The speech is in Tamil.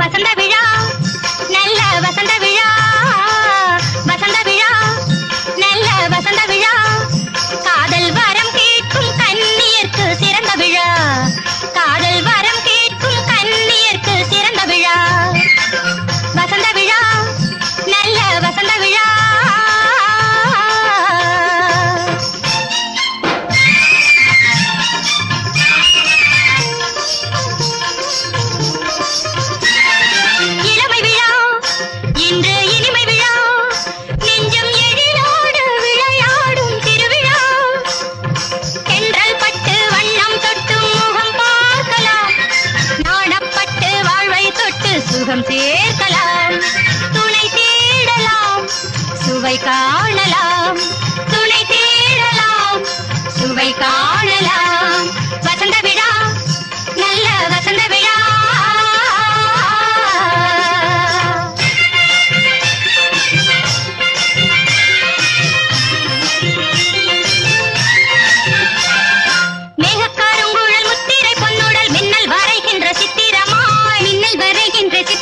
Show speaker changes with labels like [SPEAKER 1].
[SPEAKER 1] வசந்த விழா நல்ல வசந்த விழா வசந்த விழா நல்ல வசந்த விழா. சுவை காணலாம். துணை தேடலாம் சுவை காணலாம். வசந்த விழா நல்ல வசந்த விழா. மேகக்காருங்குழல் முத்திரை பொன்னுடல் மின்னல் வரைகின்ற சித்திரமா மின்னல் வரைகின்ற சித்திர